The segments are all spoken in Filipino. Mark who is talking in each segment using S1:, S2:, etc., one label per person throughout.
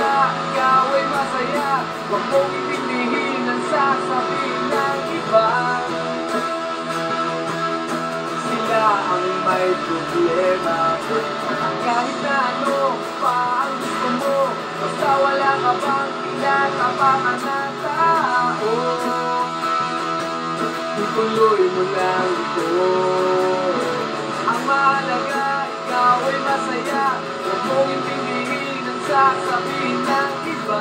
S1: mahalaga, ikaw ay masaya. Huwag mong itindihin ang sasabihin ng iba. Sila ang may problema. Kahit na ano pa ang gusto mo Basta wala ka bang tinatapangan ng tao. Ituloy mo lang ito. Ang mahalaga, ikaw ay masaya. Huwag mong intindihin ang sasabihin ng iba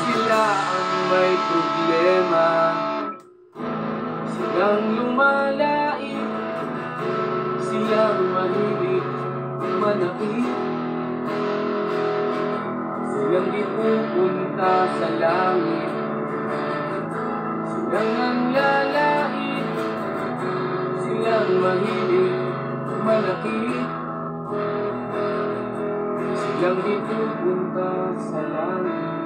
S1: Sila ang may problema Silang lumalait Silang mahilig manakit Silang di pupunta sa langit Silang nanlalait Silang mahilig manakit Silang di pupunta sa langit